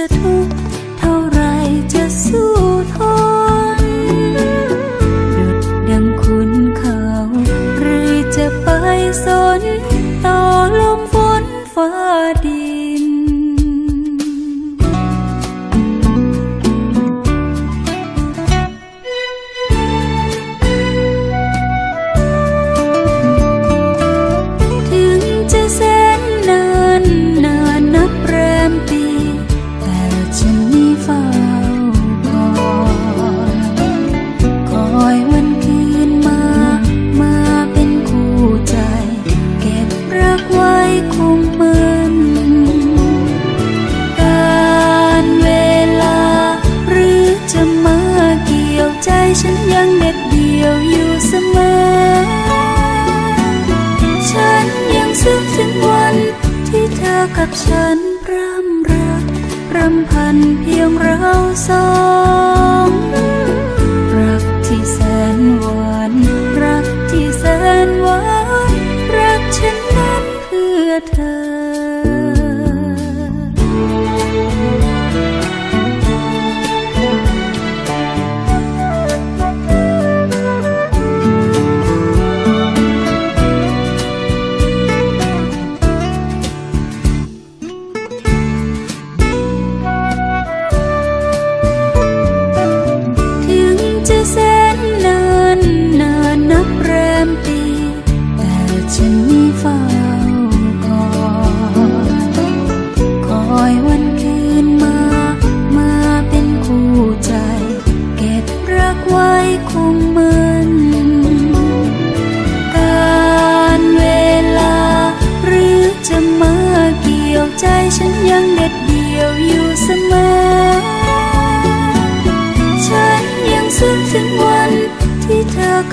的图。ียวอยู่เสมอ ฉันยังซึ้งถึงวันที่เธอกับฉันร่ำรักรำพันเพียงเราสอง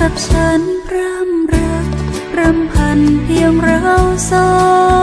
กับฉันร่ำรักรำพันเพียงเราสอง